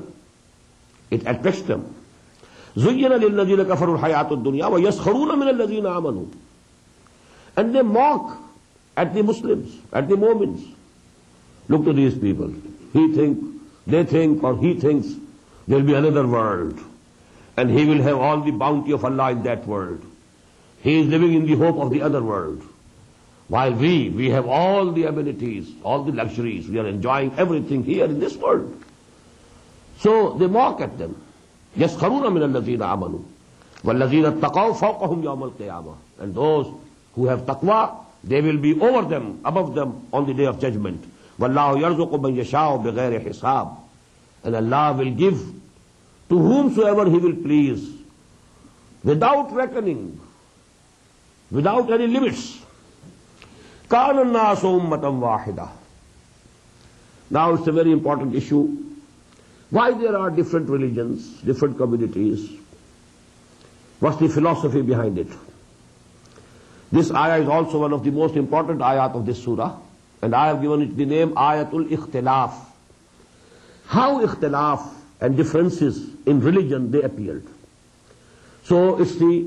it attracts them. زین الدین کفر الحیات الدنیا و یس خرون امن الدین امن ہوں and they mock at the Muslim at the مومنس look to these people he think they think or he thinks there be another world and he will have all the boundary of Allah in that world he is لوگ in the hope of the other ادرڈ why we we have all the abilities all the luxuries we are enjoying everything here in this ہیلڈ so they mock at them یس خرون س کروں میںزیزہ آبن لذیذہ تکاؤ شو کہ ڈے آف ججمنٹ و اللہ کو بن یشا بغیر حساب and Allah will give to whomsoever he will please without reckoning without any limits کان ناسو متم واحدہ now it's a very important issue Why there are different religions, different communities? What's the philosophy behind it? This ayah is also one of the most important ayat of this surah, and I have given it the name Ayatul Ikhtilaf. How ikhtilaf and differences in religion they appeared. So it's the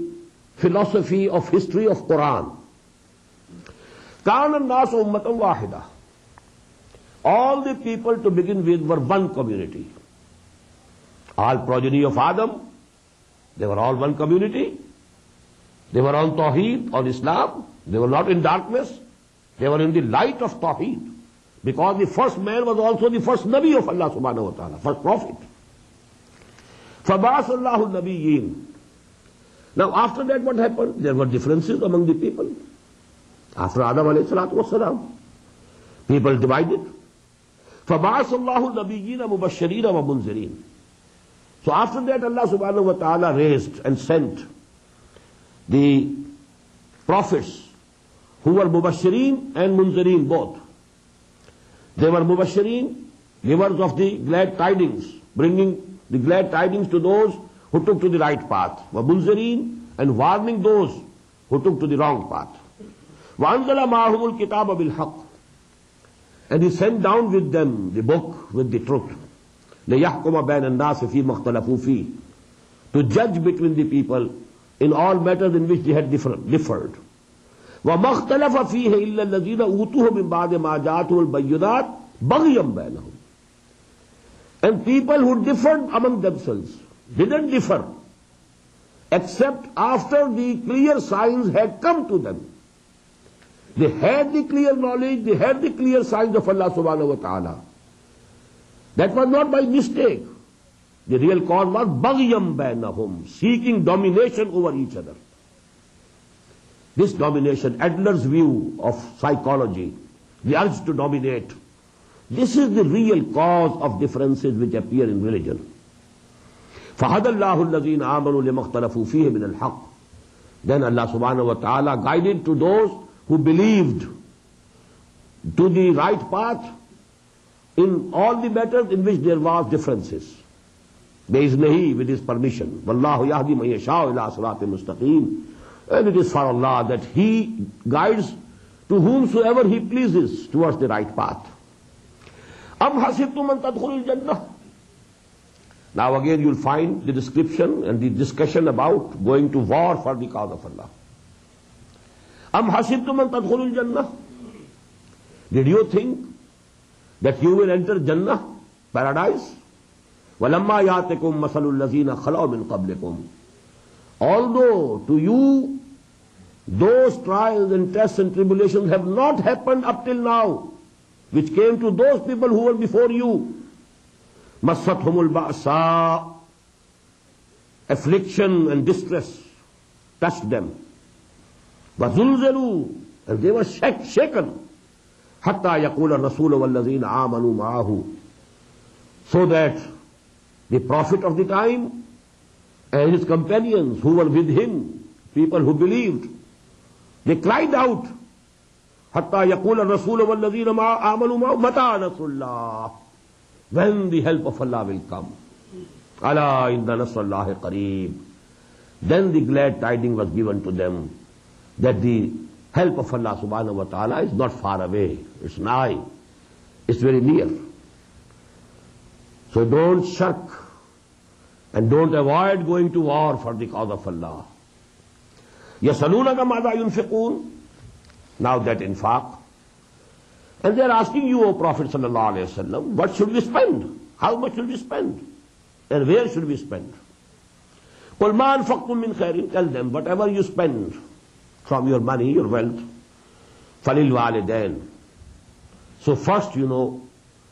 philosophy of history of Quran. كان الناس أمة واحدة. All the people to begin with were one community. All progeny of Adam they were all one community they were all توحید or Islam they were not in darkness they were in the light of توحید because the first man was also the first نبی آف اللہ سبحانہ و تعالیٰ فرسٹ پروفٹ فباس اللہ النبیین Now after that what happened? There were differences among the people. After Adam alayhi salatu was salam. people divided. فَبَعَثَ اللَّهُ النَّبِيِّينَ مُبَشَّرِينَ وَمُنْزِرِينَ So after that Allah subhanahu wa ta'ala raised and sent the prophets who were Mubashirin and Munzirin both. They were Mubashirin, givers of the glad tidings, bringing the glad tidings to those who took to the right path. Were Munzirin and warning those who took to the wrong path. وَأَنزَلَ مَعَهُمُ الْكِتَابَ بِالْحَقِّ And he sent down with them the book with the truth. لِيَحْكُمَ بَيْنَ النَّاسِ فِي مَخْتَلَفُوا فِيهِ To judge between the people in all matters in which they had different, differed. وَمَا اخْتَلَفَ فِيهِ إِلَّا الَّذِينَ أُوتُوهُ مِنْ بَعْدِ مَا جَاءَتْهُمُ الْبَيِّنَاتُ بَغْيًا بَيْنَهُمْ And people who differed among themselves didn't differ except after the clear signs had come to them. They had the clear knowledge, they had the clear signs of Allah subhanahu wa ta'ala. That was not by mistake the real cause was بغیم بین ہوم seeking domination over each other this domination Adler's view of psychology the urge to dominate this is the real cause of difference which appear in religion فہد اللہ الزین عامر المختلف فیہ من الحق. دین اللہ سبحانہ و تعالی guided to those who believed to the right path in all the matter in which there was difference they is نہیں ود از پرمیشن اللہ سرات مستقیم and it is for Allah that he guide to whomsoever he please is the right path ام ہسب ٹو مین تدخوال now again you find the description and the discussion about going to war for the cause of Allah ام ہاسب تم مین تدخولی جن did you think that you will enter جنا پیراڈائز و لما یات کم مسل الزین خلا من قبل کم although to you those trial and test and tribulation have not happen up till now which came to those people who were before you مست ہوم الباسا affliction and distress touch them وزول زلو and they were shake shaken حتہ یقول رسول وزین آ منو ماہ so that the prophet of the time and his companion with him people who believe they cried out حتہ یقول رسول وزین متا رسول when the help of Allah will come اللہ ان دس اللہ قریب then the glad tiding was given to them that the help of Allah سبحانہ و تعالیٰ is not far away it's nigh it's very near so don't shirk and don't avoid going to war for the cause of Allah یا سلون کا مادہ یونفقون ناؤ دیٹ انفاق and they are asking you O prophet صلی اللہ علیہ وسلم what should be spend how much should be spend and where should be spend کلمان فخم خیر کل دم whatever you spend from your money, your wealth, فَلِلْوَالِدَيْنِ So first, you know,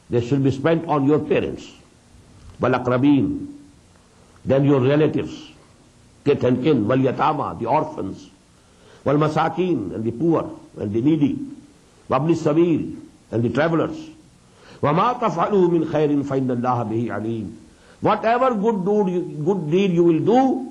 they should be spent on your parents. وَالْأَقْرَبِينَ Then your relatives, kith and kin, وَالْيَتَامَى, the orphans, وَالْمَسَاكِينَ and the poor, and the needy, وابن السبيل and the travelers. وَمَا تَفْعَلُوا مِنْ خَيْرٍ فَإِنَّ اللَّهَ بِهِ عَلِيمٌ Whatever good deed, good deed you will do,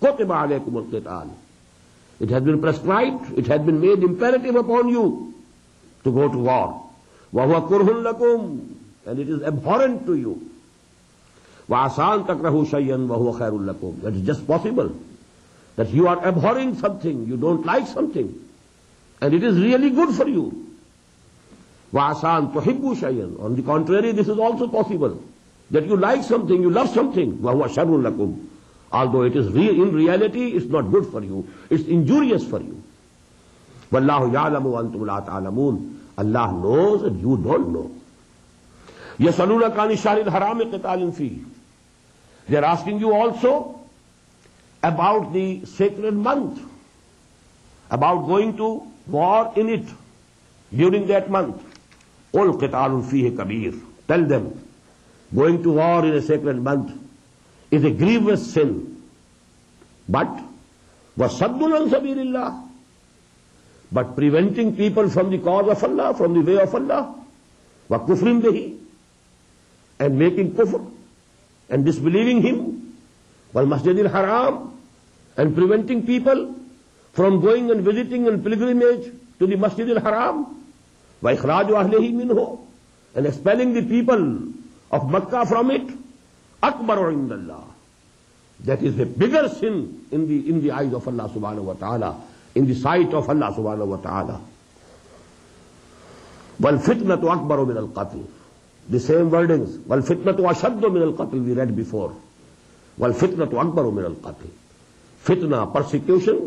Kutiba alaykum al-qital. It has been prescribed, it has been made imperative upon you to go to war. وَهُوَ كُرْهٌ لَكُمْ And it is abhorrent to you. وَعَسَانْ تَكْرَهُ شَيْئًا وَهُوَ خَيْرٌ لَكُمْ That is just possible. That you are abhorring something, you don't like something. And it is really good for you. وَعَسَانْ تُحِبُّ شَيْئًا On the contrary, this is also possible. That you like something, you love something. وَهُوَ شَرٌ لَكُمْ Although it is real, in reality, it's not good for you. It's injurious for you. Wallahu ya'lamu antum la ta'lamun. Allah knows and you don't know. Yasaluna kani sharil haram qitalin fi. They are asking you also about the sacred month, about going to war in it during that month. All qitalun fihi kabir. Tell them, going to war in a sacred month is a grievous sin. But, وَصَدٌّ عَنْ سَبِيلِ اللَّهِ But preventing people from the cause of Allah, from the way of Allah, وَكُفْرٍ بِهِ And making kufr, and disbelieving Him, وَالْمَسْجِدِ الْحَرَامِ And preventing people from going and visiting and pilgrimage to the Masjid al-Haram, وَإِخْرَاجُ أَهْلِهِ مِنْهُ And expelling the people of Makkah from it, اکبر عند اللہ. That is a bigger sin in the in the eyes of Allah سبحانہ و تعالی ان دی سائٹ آف اللہ سبحانہ و تعالی والفتنة اکبر من القتل. دی سیم ورڈنگز تو اشد من القتل وی ریڈ بیفور تو اکبر من القتل. فتنہ persecution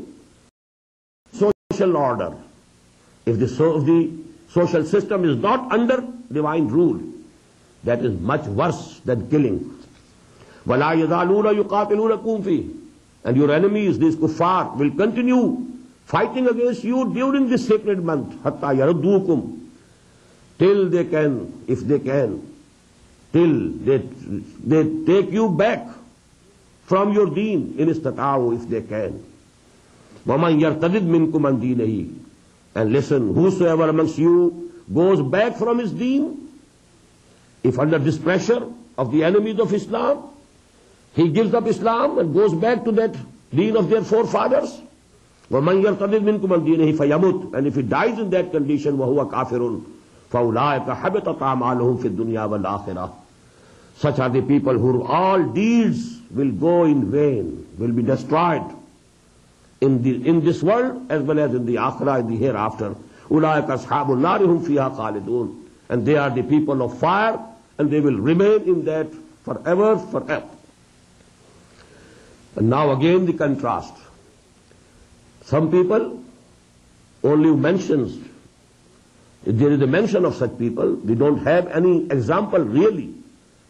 social order if the social system is not under divine rule that is much worse than killing وَلَا يَزَالُونَ يُقَاتِلُونَكُمْ فِيهِ And your enemies, these kuffar, will continue fighting against you during this sacred month. حَتَّى يَرُدُّوكُمْ Till they can, if they can, till they, they take you back from your deen in istata'u if they can. وَمَنْ يَرْتَدِدْ مِنْكُمْ عَنْ دِينِهِ And listen, whosoever amongst you goes back from his deen, if under this pressure of the enemies of Islam, he gives up Islam and goes back to that deen of their forefathers, وَمَنْ يَرْتَدِدْ مِنْكُمْ عَنْ دِينِهِ فَيَمُتْ And if he dies in that condition, وَهُوَ كَافِرٌ فَأُولَٰئِكَ حَبِطَتْ أَعْمَالُهُمْ فِي الدُّنْيَا وَالْآخِرَةِ Such are the people whose all deeds will go in vain, will be destroyed in, the, in this world as well as in the akhirah, in the hereafter. أُولَٰئِكَ أَصْحَابُ النَّارِ هُمْ فِيهَا خَالِدُونَ And they are the people of fire and they will remain in that forever, forever. And now again the contrast. Some people only mentions, if there is a mention of such people, we don't have any example really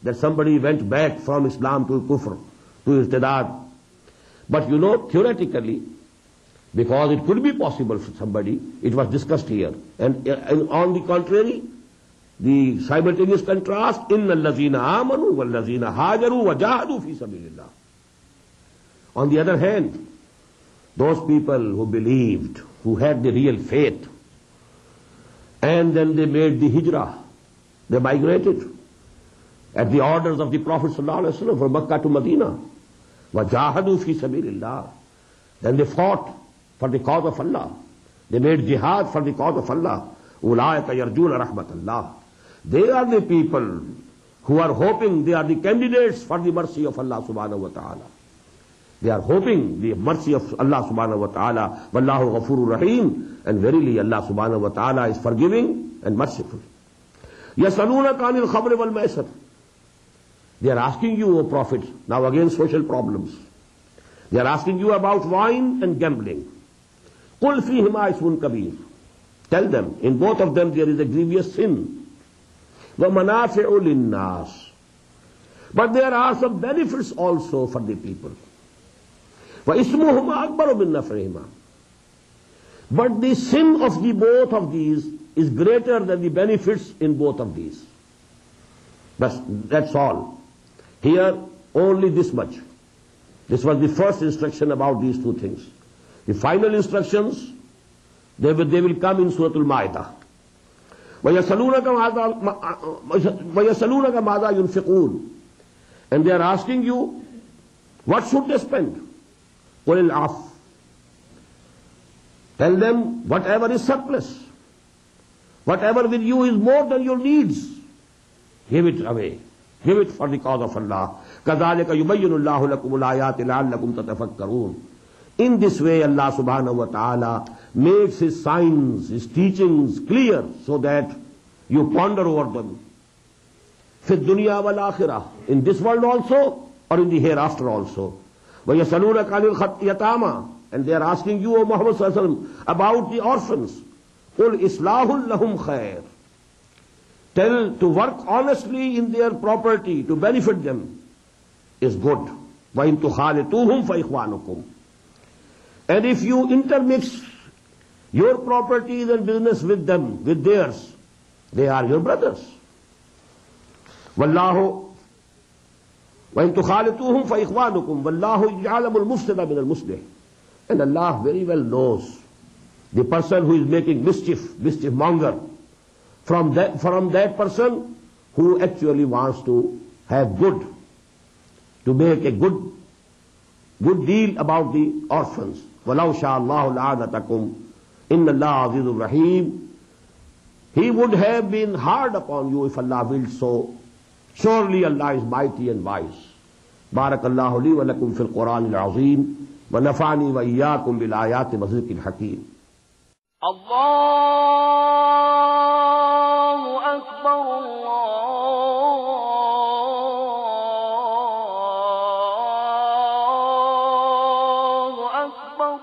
that somebody went back from Islam to kufr, to irtidad. But you know, theoretically, because it could be possible for somebody, it was discussed here. And, and on the contrary, the simultaneous contrast, in الَّذِينَ آمَنُوا وَالَّذِينَ هَاجَرُوا وَجَاهَدُوا فِي سَبِيلِ اللَّهِ On the other hand, those people who believed, who had the real faith, and then they made the hijrah, they migrated at the orders of the Prophet ﷺ from Makkah to Medina. وَجَاهَدُوا فِي سَبِيلِ اللَّهِ Then they fought for the cause of Allah. They made jihad for the cause of Allah. أُولَٰئِكَ يَرْجُونَ رَحْمَةَ اللَّهِ They are the people who are hoping, they are the candidates for the mercy of Allah subhanahu wa ta'ala. They are hoping the mercy of Allah subhanahu wa ta'ala. Wallahu ghafurur rahim. And verily Allah subhanahu wa ta'ala is forgiving and merciful. يَسَلُونَكَ عَنِ الْخَبْرِ وَالْمَيْسَرِ They are asking you, O Prophet, now again social problems. They are asking you about wine and gambling. قُلْ فِيهِمَا إِسْمٌ كَبِيرٌ Tell them, in both of them there is a grievous sin. وَمَنَافِعُ لِلنَّاسِ But there are some benefits also for the people. وَإِسْمُهُمَا أَكْبَرُ مِنْ نَفْعِهِمَا But the sin of the both of these is greater than the benefits in both of these. That's, that's all. Here, only this much. This was the first instruction about these two things. The final instructions, they will, they will come in Surah Al-Ma'idah. وَيَسَلُونَكَ مَاذَا يُنْفِقُونَ And they are asking you, what should they spend? قُلِ الْعَفْ Tell them whatever is surplus, whatever with you is more than your needs, give it away. Give it for the cause of Allah. كَذَلِكَ يُبَيِّنُ اللَّهُ لَكُمُ الْآيَاتِ لَعَلَّكُمْ تَتَفَكَّرُونَ In this way Allah subhanahu wa ta'ala makes His signs, His teachings clear so that you ponder over them. في الدنيا والآخرة In this world also or in the hereafter also. وَيَسَلُونَكَ عَنِ الْيَتَامَى And they are asking you, O Muhammad sallallahu alaihi wasallam, about the orphans. قُلْ إِصْلَاهُ لَهُمْ خَيْرٌ Tell to work honestly in their property to benefit them is good. وَإِن تُخَالِطُوهُمْ فَإِخْوَانُكُمْ And if you intermix your properties and business with them, with theirs, they are your brothers. وَاللَّهُ وَإِن تُخَالِطُوهُمْ فَإِخْوَانُكُمْ وَاللَّهُ يَعْلَمُ الْمُفْسِدَ مِنَ الْمُصْلِحِ And Allah very well knows the person who is making mischief, mischief monger, from that, from that person who actually wants to have good, to make a good, good deal about the orphans. وَلَوْ شَاءَ اللَّهُ لَعَادَتَكُمْ إِنَّ اللَّهَ عَزِيزٌ رَحِيمٌ He would have been hard upon you if Allah willed so. Surely Allah is mighty and wise بارک اللہ علی ولکم فی القرآن العظیم ونفعنی وإياكم بالآيات وذكر الحكيم الله أكبر الله أكبر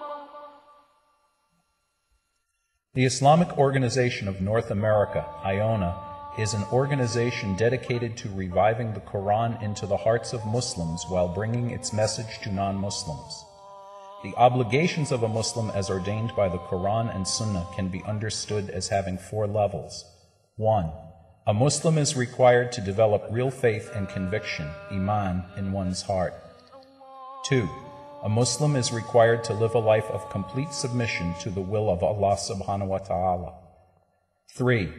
The Islamic Organization of North America, IONA, is an organization dedicated to reviving the Quran into the hearts of Muslims while bringing its message to non Muslims. The obligations of a Muslim as ordained by the Quran and Sunnah can be understood as having four levels. 1. A Muslim is required to develop real faith and conviction, iman, in one's heart. 2. A Muslim is required to live a life of complete submission to the will of Allah subhanahu wa ta'ala. 3.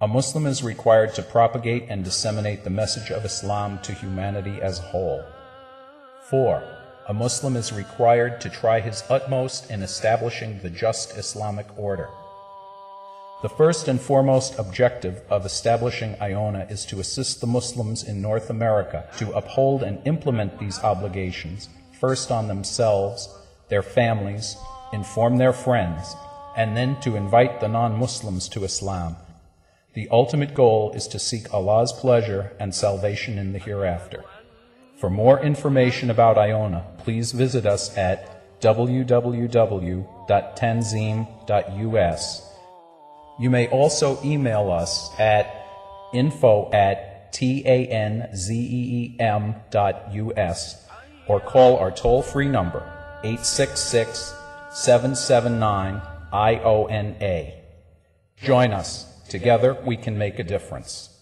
A Muslim is required to propagate and disseminate the message of Islam to humanity as a whole. 4. A Muslim is required to try his utmost in establishing the just Islamic order. The first and foremost objective of establishing IONA is to assist the Muslims in North America to uphold and implement these obligations, first on themselves, their families, inform their friends, and then to invite the non Muslims to Islam. The ultimate goal is to seek Allah's pleasure and salvation in the hereafter. For more information about Iona, please visit us at www.tanzeem.us. You may also email us at info at tanzeem or call our toll-free number 866-779-IONA. Join us. Together we can make a difference.